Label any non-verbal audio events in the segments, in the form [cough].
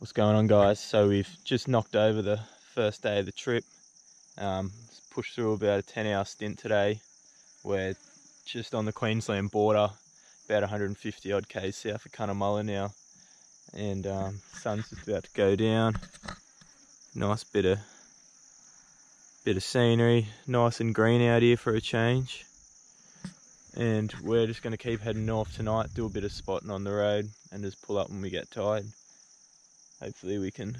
What's going on guys? So we've just knocked over the first day of the trip. Um, pushed through about a 10 hour stint today. We're just on the Queensland border, about 150 odd k's south of Cunnamulla now. And um, sun's just about to go down. Nice bit of bit of scenery, nice and green out here for a change. And we're just going to keep heading north tonight, do a bit of spotting on the road, and just pull up when we get tired hopefully we can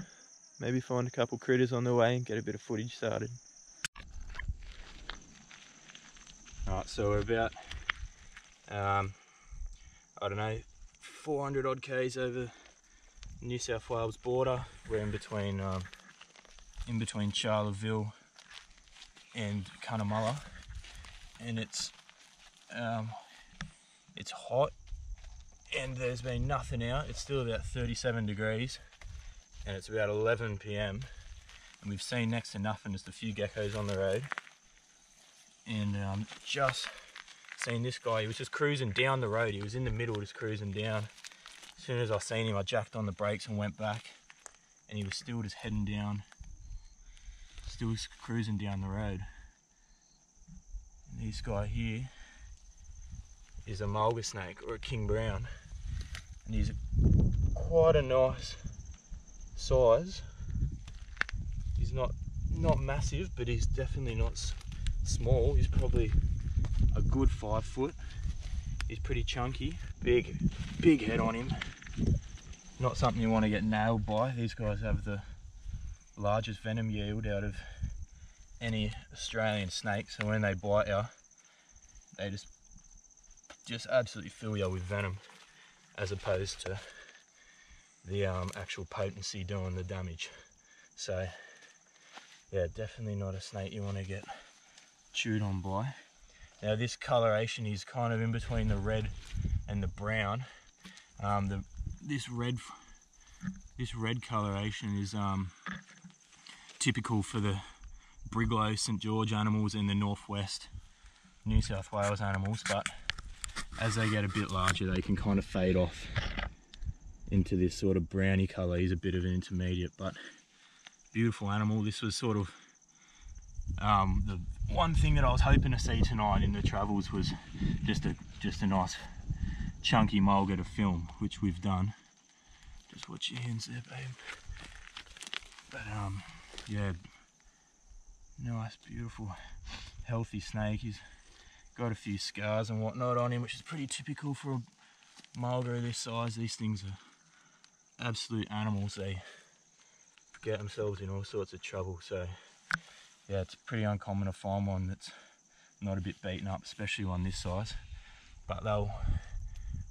maybe find a couple critters on the way and get a bit of footage started. Alright, so we're about, um, I don't know, 400 odd k's over New South Wales border. We're in between, um, in between Charleville and Cunnamulla, and it's, um, it's hot and there's been nothing out. It's still about 37 degrees and it's about 11 p.m. and we've seen next to nothing, just a few geckos on the road. And um, just seen this guy, he was just cruising down the road. He was in the middle, just cruising down. As soon as I seen him, I jacked on the brakes and went back. And he was still just heading down, still cruising down the road. And this guy here is a mulga snake or a king brown. And he's quite a nice size. He's not not massive, but he's definitely not small. He's probably a good five foot. He's pretty chunky, big, big head on him. Not something you want to get nailed by. These guys have the largest venom yield out of any Australian snake. So when they bite you, they just just absolutely fill you with venom as opposed to the um, actual potency doing the damage. So yeah, definitely not a snake you want to get chewed on by. Now this coloration is kind of in between the red and the brown. Um, the this red this red coloration is um, typical for the Brigalow St George animals in the northwest New South Wales animals, but as they get a bit larger, they can kind of fade off into this sort of browny color. He's a bit of an intermediate, but beautiful animal. This was sort of um, the one thing that I was hoping to see tonight in the travels was just a just a nice chunky mulga to film, which we've done. Just watch your hands there, babe. But um, yeah, nice, beautiful, healthy snake. He's got a few scars and whatnot on him, which is pretty typical for a mulga of this size. These things are absolute animals. They get themselves in all sorts of trouble. So yeah, it's pretty uncommon to find one that's not a bit beaten up, especially one this size. But they'll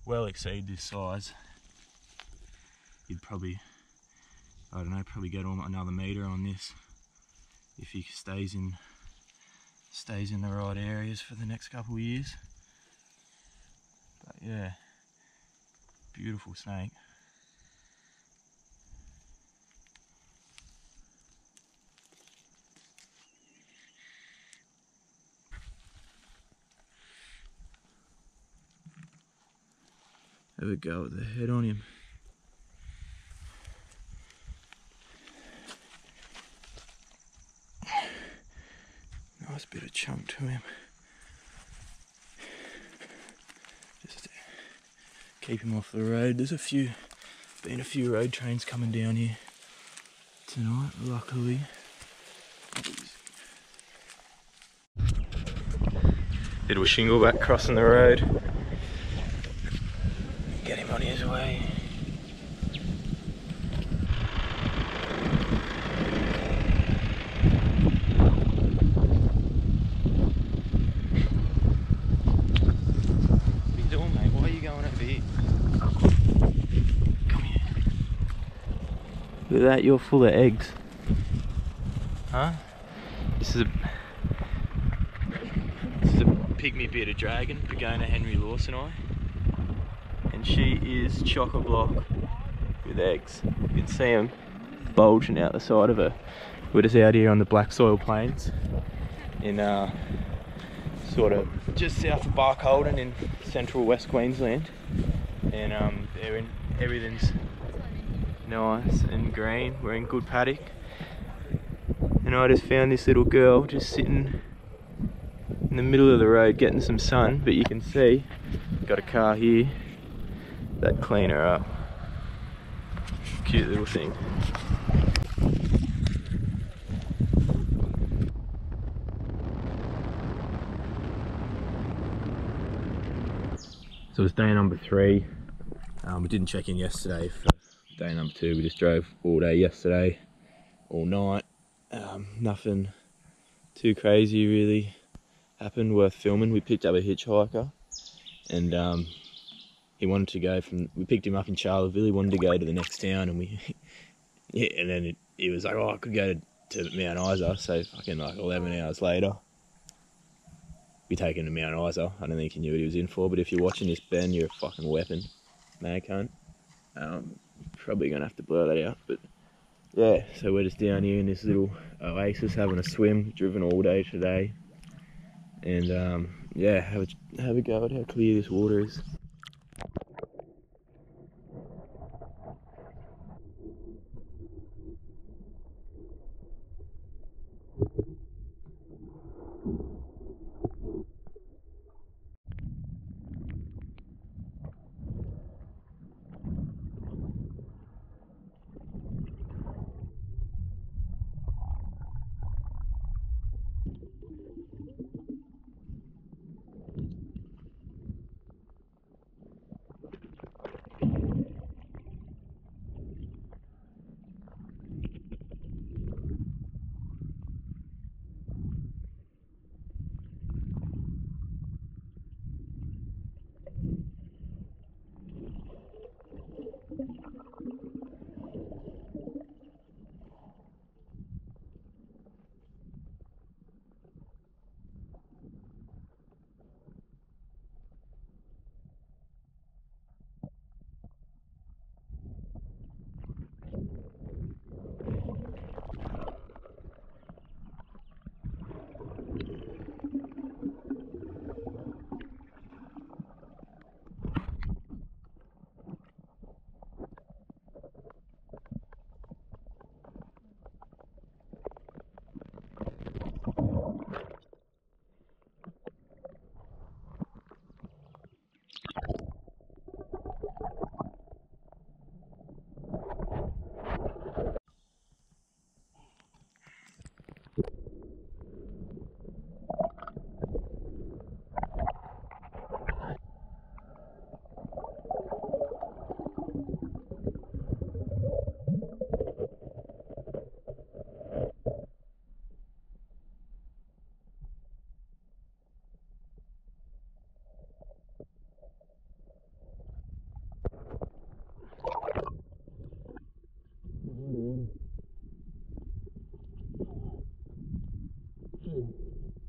well exceed this size. You'd probably, I don't know, probably get on another meter on this if he stays in stays in the right areas for the next couple of years. But yeah, beautiful snake. Have a go the head on him. Nice bit of chunk to him. Just keep him off the road. There's a few, been a few road trains coming down here tonight, luckily. Little shingle back crossing the road. Get him on his way. What are you doing, mate? Why are you going over here? Come here. Look at that, you're full of eggs. Huh? This is a this is a pygmy bearded dragon, Pagona Henry Lawson and I. And she is chock-a-block with eggs. You can see them bulging out the side of her. We're just out here on the black soil plains in uh, sort of just south of Barcaldine in central West Queensland, and um, in, everything's nice and green. We're in good paddock. And I just found this little girl just sitting in the middle of the road getting some sun, but you can see, got a car here, that clean her up. Cute little thing. So it's day number three. Um, we didn't check in yesterday for day number two. We just drove all day yesterday, all night. Um, nothing too crazy really happened worth filming. We picked up a hitchhiker and um, he wanted to go from, we picked him up in Charlottesville. He wanted to go to the next town and we, [laughs] yeah, and then it, he was like, oh, I could go to, to Mount Isa. So fucking like 11 hours later, be taken to Mount Isa. I don't think he knew what he was in for, but if you're watching this, Ben, you're a fucking weapon. Mad cunt. Um, probably gonna have to blur that out, but yeah, so we're just down here in this little oasis having a swim, driven all day today. And um, yeah, have a, have a go at how clear this water is.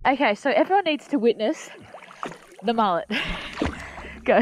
Okay, so everyone needs to witness the mullet. [laughs] Go.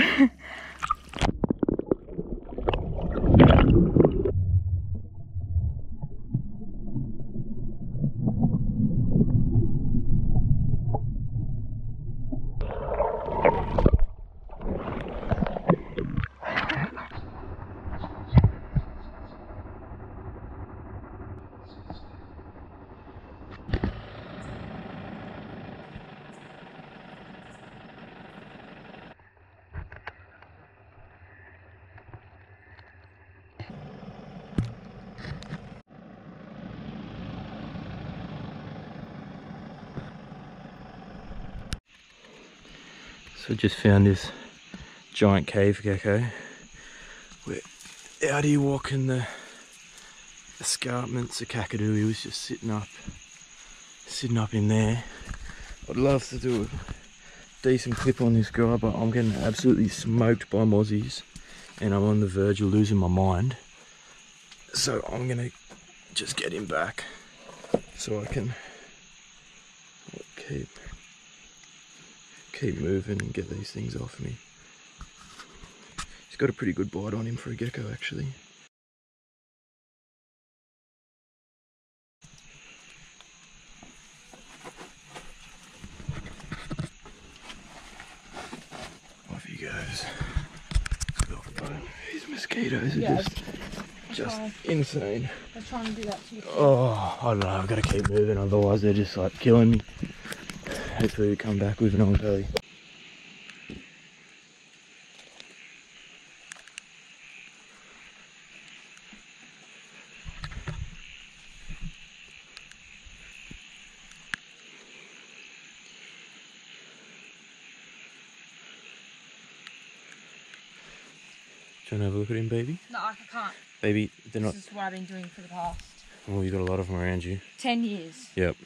So just found this giant cave gecko. We're out here walking the escarpments of Kakadu. He was just sitting up, sitting up in there. I'd love to do a decent clip on this guy, but I'm getting absolutely smoked by mozzies and I'm on the verge of losing my mind. So I'm gonna just get him back so I can keep keep moving and get these things off me. He's got a pretty good bite on him for a gecko actually. Off he goes. These mosquitoes are Yeah. just just try. insane. They're trying to do that to you. Oh, I don't know. I've got to keep moving, otherwise they're just like killing me. Hopefully we come back with an Oenpelli. Do you want to have a look at him, baby? No, I can't. Baby, they're not. This is what I've been doing for the past Well, you got a lot of them around you. 10 years. Yep.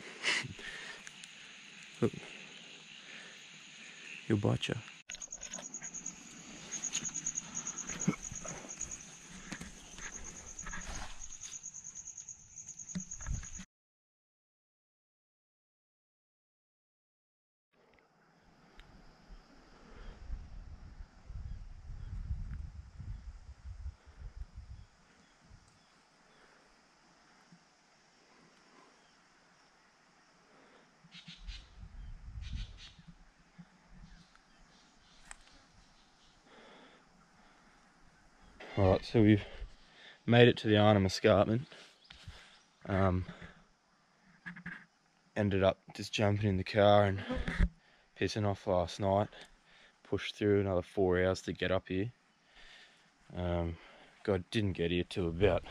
You. Alright, so we've made it to the Arnhem Escarpment. Um, ended up just jumping in the car and pissing off last night. Pushed through another four hours to get up here. Um, God, didn't get here till about,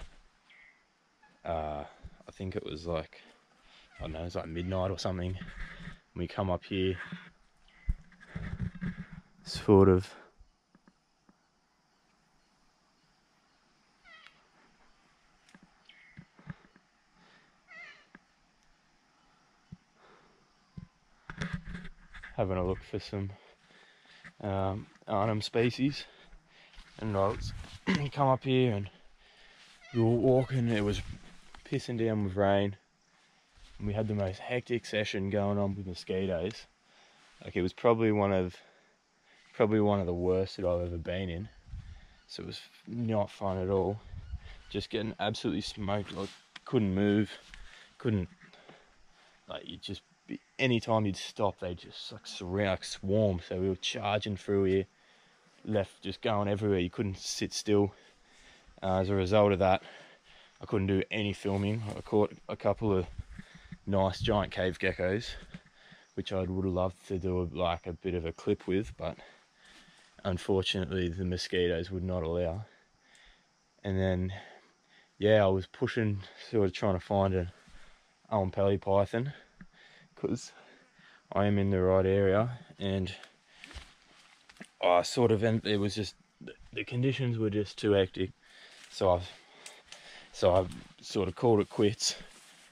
uh, I think it was like, I don't know, it was like midnight or something. We come up here, sort of having a look for some um, Arnhem species. And I [clears throat] come up here and we were walking, it was pissing down with rain. And we had the most hectic session going on with mosquitoes. Like it was probably one of probably one of the worst that I've ever been in. So it was not fun at all. Just getting absolutely smoked, like couldn't move, couldn't like you just anytime you'd stop, they just like surround, swarm. So we were charging through here, left just going everywhere. You couldn't sit still. Uh, as a result of that, I couldn't do any filming. I caught a couple of nice giant cave geckos, which I would have loved to do a, like a bit of a clip with, but unfortunately the mosquitoes would not allow. And then, yeah, I was pushing, sort of trying to find an Oenpelli python because I am in the right area and I sort of it was just the conditions were just too hectic. So I so I sort of called it quits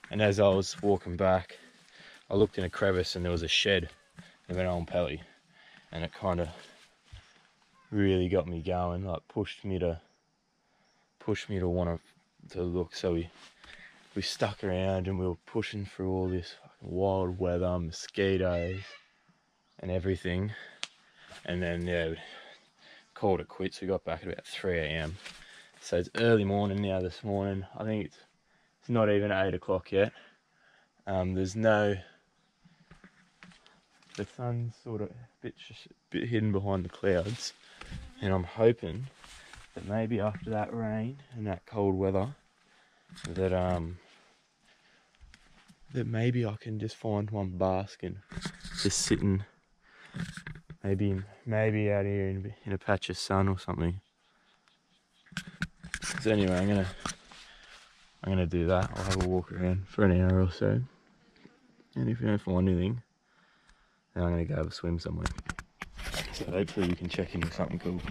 and as I was walking back I looked in a crevice and there was a shed of an Oenpelli and it kind of really got me going like pushed me to pushed me to want to to look. So we we stuck around and we were pushing through all this wild weather, mosquitoes, and everything. And then, yeah, called it quits. We got back at about 3 a.m. So it's early morning now this morning. I think it's, it's not even 8 o'clock yet. Um, there's no. The sun's sort of a bit, a bit hidden behind the clouds. And I'm hoping that maybe after that rain and that cold weather, that um that maybe I can just find one basking, just sitting, maybe maybe out here in, in a patch of sun or something. So anyway, I'm gonna I'm gonna do that. I'll have a walk around for an hour or so, and if you don't find anything, then I'm gonna go have a swim somewhere. So hopefully we can check into something cool.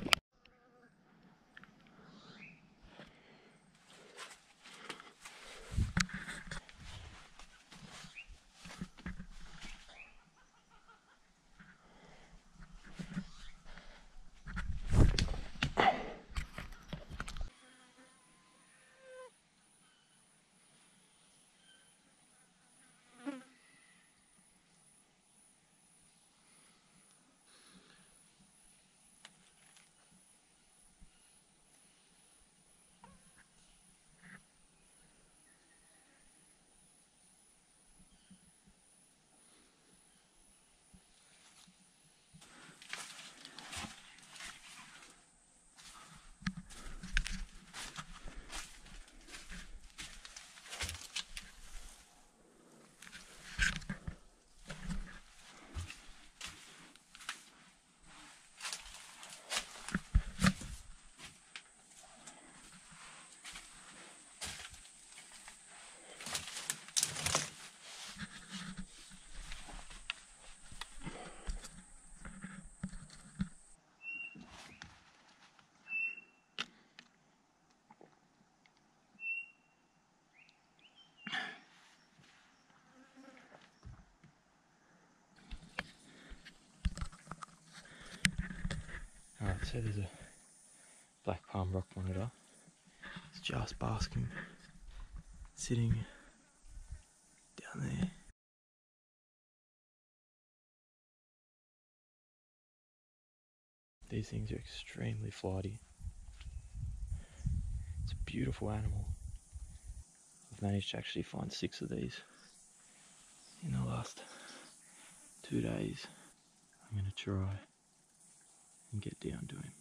So there's a black palm rock monitor. It's just basking, sitting down there. These things are extremely flighty. It's a beautiful animal. I've managed to actually find six of these in the last two days. I'm going to try and get down to him.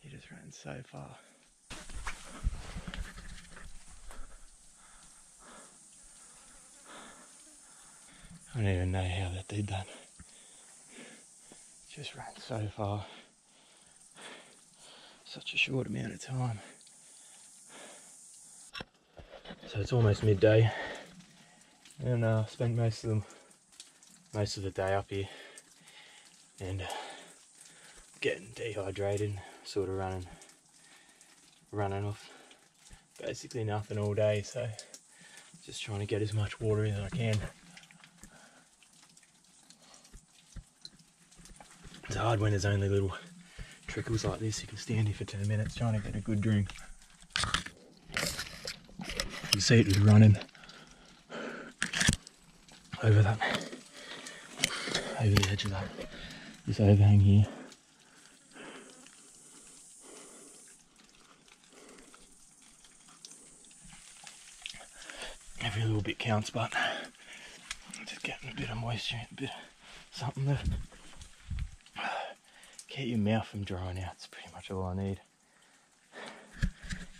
He just ran so far. I don't even know how that did that. Just ran so far. Such a short amount of time. So it's almost midday, and uh, spent most of them, most of the day up here, and uh, getting dehydrated, sort of running, running off basically nothing all day. So just trying to get as much water in as I can. It's hard when there's only little trickles like this. You can stand here for 10 minutes trying to get a good drink. You see it was running over that, over the edge of that, this overhang here. Every little bit counts, but just getting a bit of moisture, a bit of something to get your mouth from drying out. It's pretty much all I need.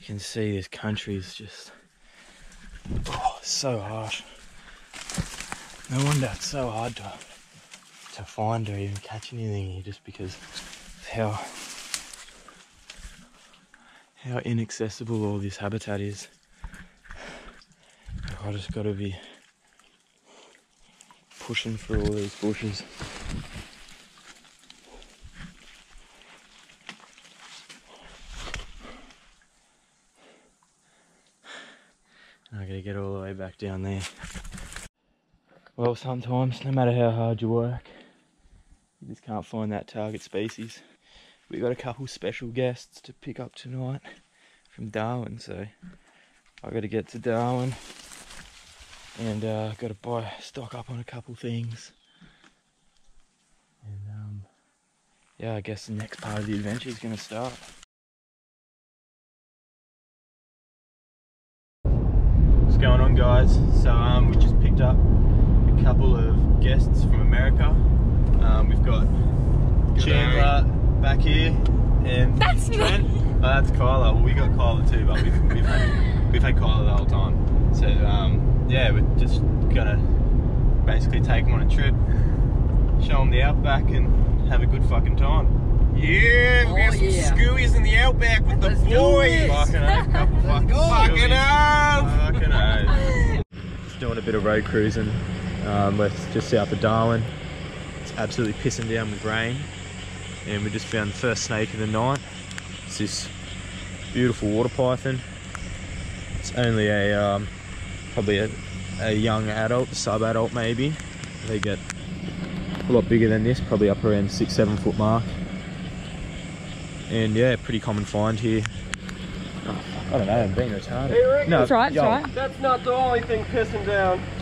You can see this country is just oh, so harsh. No wonder it's so hard to to find or even catch anything here, just because how how inaccessible all this habitat is. I just got to be pushing through all these bushes. Gotta get all the way back down there. Well, sometimes, no matter how hard you work, you just can't find that target species. We got a couple special guests to pick up tonight from Darwin, so I got to get to Darwin and uh, got to buy stock up on a couple things. And um, yeah, I guess the next part of the adventure is going to start. Going on, guys? So um, we just picked up a couple of guests from America. Um, we've got Chandler back here and That's me. Trent. Oh, that's Kyla. Well, we got Kyla too, but we've, we've had we've had Kyla the whole time. So um, yeah, we're just gonna basically take them on a trip, show them the outback, and have a good fucking time. Yeah, we got Oh, some yeah. skewies in the outback with the Let's do boys. this. Fucking oath, couple [laughs] fucking Fucking sillies. oath. Fucking oath. Just doing a bit of road cruising. Um, we're just south of Darwin. It's absolutely pissing down with rain, and we just found the first snake of the night. It's this beautiful water python. It's only a um, probably a, a young adult, sub-adult maybe. They get a lot bigger than this, probably up around six, seven foot mark. And yeah, pretty common find here. Oh, I don't know, I'm being retarded. Hey, Rick. No, That's right, yo, that's right. That's not the only thing pissing down. [laughs]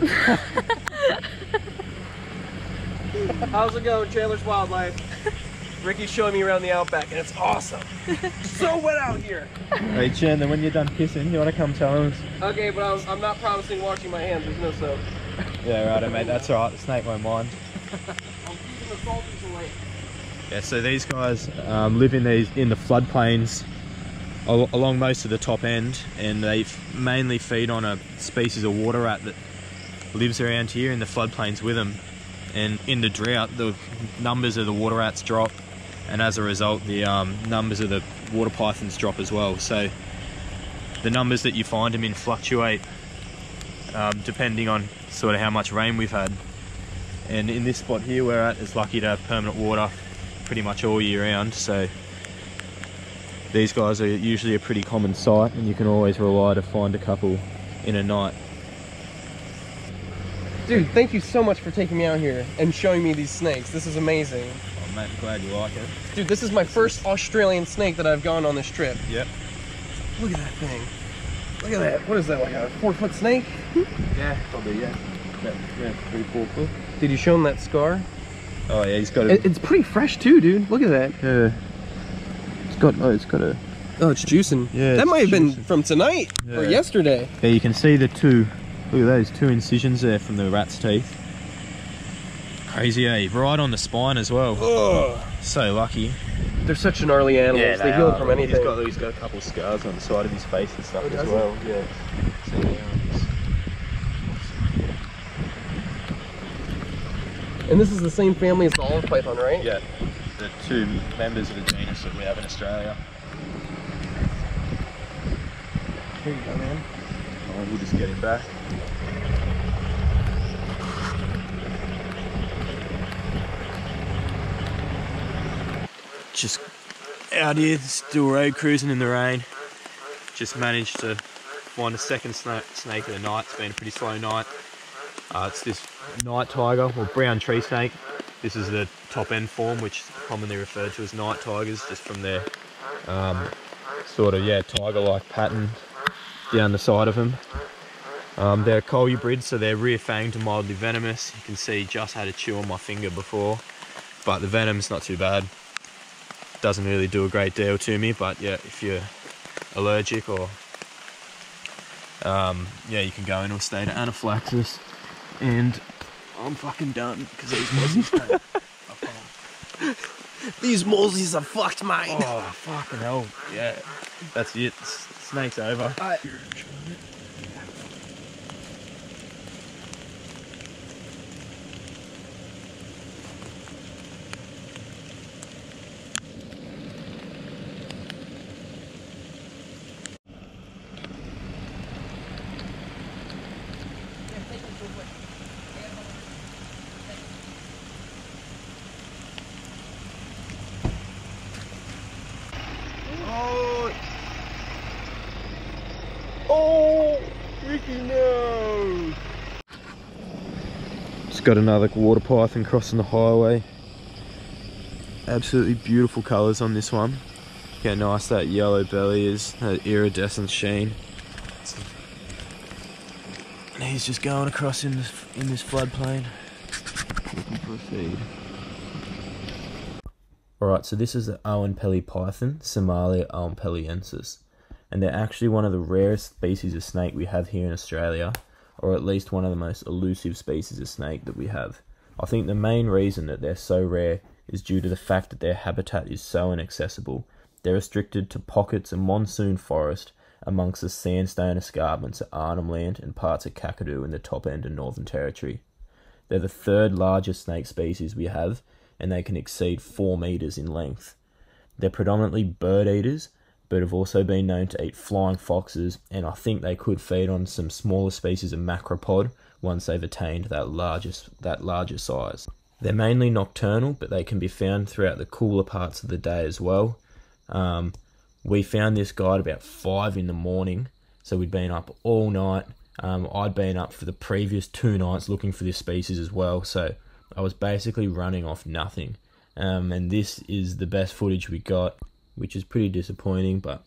How's it going, Chandler's Wildlife? Ricky's showing me around the outback, and it's awesome. so wet out here. Hey Chandler, when you're done pissing, you want to come tell us? Okay, but I'm, I'm not promising washing my hands. There's no soap. Yeah, right, mate. That's alright. The snake won't mind. I'm keeping the salties away. Yeah, so these guys um, live in these in the floodplains al- along most of the top end, and they mainly feed on a species of water rat that lives around here in the floodplains with them. And in the drought, the numbers of the water rats drop, and as a result, the um, numbers of the water pythons drop as well. So the numbers that you find them in fluctuate um, depending on sort of how much rain we've had. And in this spot here we're at, it's lucky to have permanent water pretty much all year round. So these guys are usually a pretty common sight and you can always rely to find a couple in a night. Dude, thank you so much for taking me out here and showing me these snakes. This is amazing. Oh, mate, I'm glad you like it. Dude, this is my first Australian snake that I've gone on this trip. Yep. Look at that thing. Look at that. What is that, like a four foot snake? Yeah, probably, yeah. About, yeah, three, four foot. Did you show him that scar? Oh yeah, he's got. It- It's pretty fresh too, dude. Look at that. Yeah. It's got, oh, it's got a... Oh, it's juicing. Yeah, that might have been from tonight or yesterday. Yeah, you can see the two, look at those, two incisions there from the rat's teeth. Crazy, eh? Right on the spine as well. Ugh. So lucky. They're such gnarly animals. they, heal from anything. He's got, he's got a couple of scars on the side of his face and stuff Oh, as does he? well. Yeah. See there on his- And this is the same family as the olive python, right? Yeah, the two members of the genus that we have in Australia. Here you go, man. Oh, we'll just get him back. Just out here, still road cruising in the rain. Just managed to find a second snake, snake of the night. It's been a pretty slow night. Uh, it's this night tiger or brown tree snake. This is the top end form, which is commonly referred to as night tigers, just from their um, sort of yeah tiger-like pattern down the side of them. Um, they're colubrid, so they're rear fanged and mildly venomous. You can see just had a chew on my finger before, but the venom's not too bad. Doesn't really do a great deal to me, but yeah, if you're allergic or um, yeah, you can go into a state of anaphylaxis. And I'm fucking done because these mozzies. These mozzies are fucked, mate. oh fucking hell! Yeah, that's it. Snake's over. Oh! Ricky, no! Just got another water python crossing the highway. Absolutely beautiful colours on this one. Look how nice that yellow belly is, that iridescent sheen. And he's just going across in this, in this floodplain, looking for a feed. Alright, so this is the Oenpelli python, Simalia oenpelliensis. And they're actually one of the rarest species of snake we have here in Australia, or at least one of the most elusive species of snake that we have. I think the main reason that they're so rare is due to the fact that their habitat is so inaccessible. They're restricted to pockets of monsoon forest amongst the sandstone escarpments at Arnhem Land and parts of Kakadu in the top end of Northern Territory. They're the third largest snake species we have, and they can exceed 4 metres in length. They're predominantly bird eaters, but have also been known to eat flying foxes, and I think they could feed on some smaller species of macropod once they've attained that largest that larger size. They're mainly nocturnal, but they can be found throughout the cooler parts of the day as well. Um, we found this guy at about five in the morning, so we'd been up all night. Um, I'd been up for the previous two nights looking for this species as well, so I was basically running off nothing. Um, and this is the best footage we got, which is pretty disappointing, but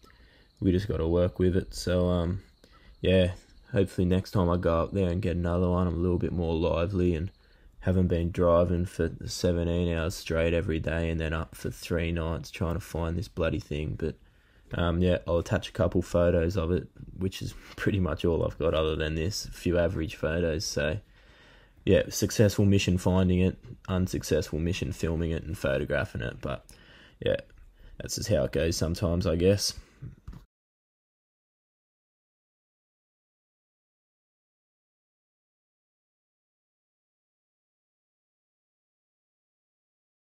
we just got to work with it. So, um, yeah, hopefully next time I go up there and get another one, I'm a little bit more lively and haven't been driving for 17 hours straight every day and then up for three nights trying to find this bloody thing. But um, yeah, I'll attach a couple photos of it, which is [laughs] pretty much all I've got other than this, a few average photos. So yeah, successful mission finding it, unsuccessful mission filming it and photographing it. But yeah, that's just how it goes sometimes, I guess.